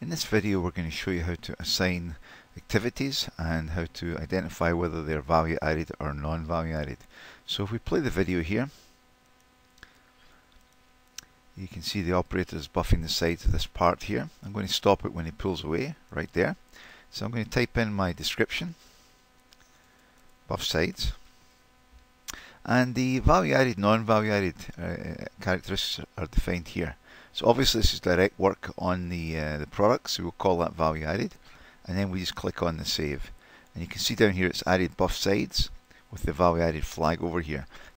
In this video we're going to show you how to assign activities and how to identify whether they're value added or non-value added. So if we play the video here you can see the operator is buffing the sides of this part here. I'm going to stop it when he pulls away right there. So I'm going to type in my description buff sides and the value added non-value added uh, characteristics are defined here. So obviously this is direct work on the, uh, the product, so we'll call that value added. And then we just click on the save. And you can see down here it's added buff sides with the value added flag over here.